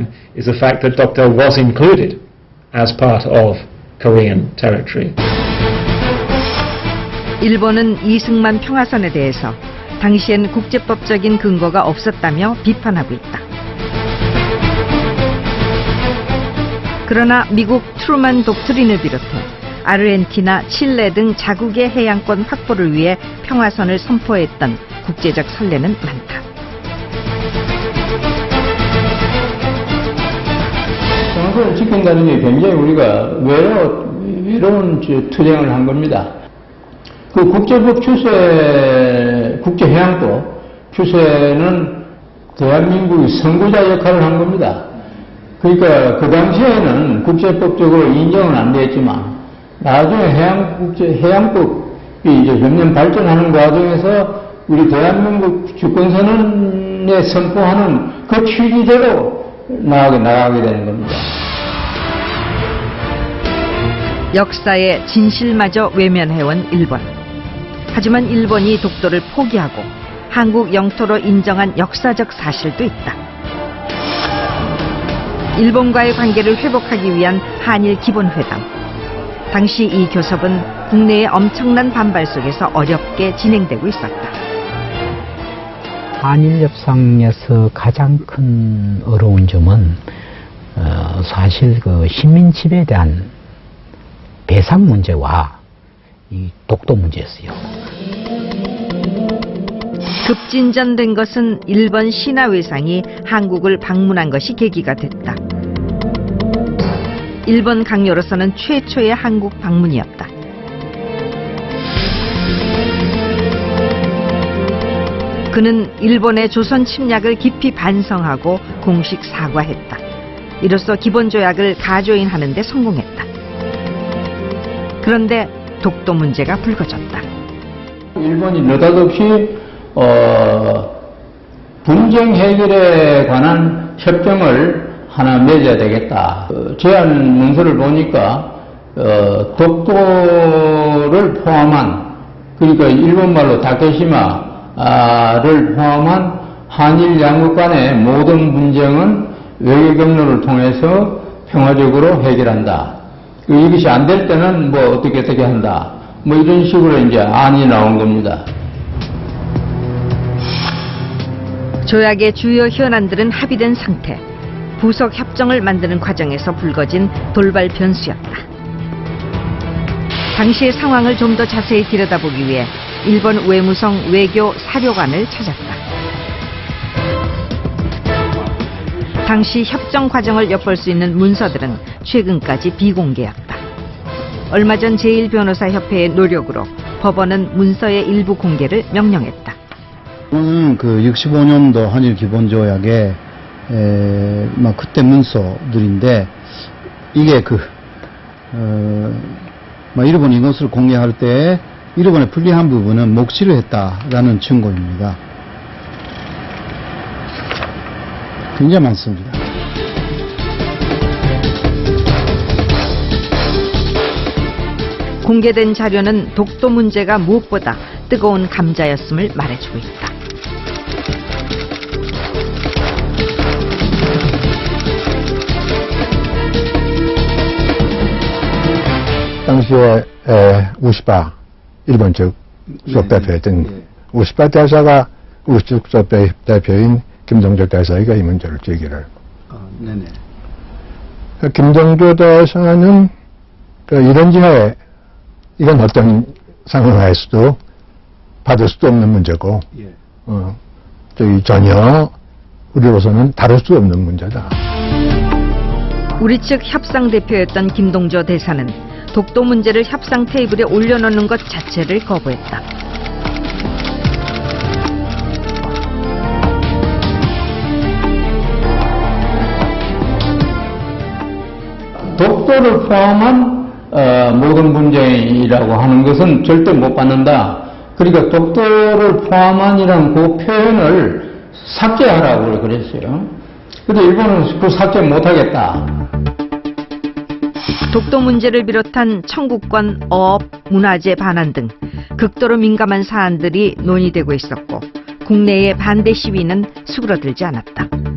time is the fact that Dokdo was included as part of Korean territory. 일본은 이승만 평화선에 대해서 당시엔 국제법적인 근거가 없었다며 비판하고 있다. 그러나 미국 트루만 독트린을 비롯해 아르헨티나, 칠레 등 자국의 해양권 확보를 위해 평화선을 선포했던 국제적 선례는 많다. 평화선을 지킨다는 게 굉장히 우리가 외로, 외로운 투쟁을 한 겁니다. 그 국제법 추세, 국제해양법 추세는 대한민국이 선구자 역할을 한 겁니다. 그러니까 그 당시에는 국제법적으로 인정은 안 됐지만 나중에 해양국제, 해양법이 이제 점점 발전하는 과정에서 우리 대한민국 주권선언에 선포하는 그 취지대로 나가게, 나가게 되는 겁니다. 역사의 진실마저 외면해온 일본. 하지만 일본이 독도를 포기하고 한국 영토로 인정한 역사적 사실도 있다. 일본과의 관계를 회복하기 위한 한일 기본회담. 당시 이 교섭은 국내의 엄청난 반발 속에서 어렵게 진행되고 있었다. 한일 협상에서 가장 큰 어려운 점은 어, 사실 그 식민 지배에 대한 배상 문제와 이 독도 문제였어요. 급진전된 것은 일본 신하회상이 한국을 방문한 것이 계기가 됐다. 일본 강요로서는 최초의 한국 방문이었다. 그는 일본의 조선 침략을 깊이 반성하고 공식 사과했다. 이로써 기본조약을 가조인하는 데 성공했다. 그런데 독도 문제가 불거졌다. 일본이 느닷없이 어, 분쟁 해결에 관한 협정을 하나 맺어야 되겠다. 어, 제안 문서를 보니까 어, 독도를 포함한 그러니까 일본말로 다케시마를 포함한 한일 양국 간의 모든 분쟁은 외교 경로를 통해서 평화적으로 해결한다. 그 이것이 안 될 때는 뭐 어떻게 어떻게 한다. 뭐 이런 식으로 이제 안이 나온 겁니다. 조약의 주요 현안들은 합의된 상태. 부속 협정을 만드는 과정에서 불거진 돌발 변수였다. 당시의 상황을 좀 더 자세히 들여다보기 위해 일본 외무성 외교 사료관을 찾았다. 당시 협정 과정을 엿볼 수 있는 문서들은 최근까지 비공개였다. 얼마 전 제1변호사협회의 노력으로 법원은 문서의 일부 공개를 명령했다. 음, 그 65년도 한일 기본조약에 에, 막 그때 문서들인데 이게 그 어, 막 일본 이것을 공개할 때 일본의 불리한 부분은 묵시를 했다라는 증거입니다. 굉장히 많습니다. 공개된 자료는 독도 문제가 무엇보다 뜨거운 감자였음을 말해주고 있다. 당시에 에, 우시바 일본 측 수석 대표였던 우시바 대사가 우리 측 수석 대- 대표인 김동조 대사에게 이 문제를 제기를 어, 네네. 그 김동조 대사는 그 이런 지하에 이건 어떤 상황하에서도 받을 수도 없는 문제고 예. 어, 저희 전혀 우리로서는 다룰 수 없는 문제다. 우리 측 협상 대표였던 김동조 대사는 독도 문제를 협상 테이블에 올려놓는 것 자체를 거부했다. 독도를 포함한 어, 모든 분쟁이라고 하는 것은 절대 못 받는다. 그러니까 독도를 포함한이라는 그 표현을 삭제하라고 그랬어요. 근데 일본은 그 삭제 못하겠다. 독도 문제를 비롯한 청구권, 어업, 문화재 반환 등 극도로 민감한 사안들이 논의되고 있었고 국내의 반대 시위는 수그러들지 않았다.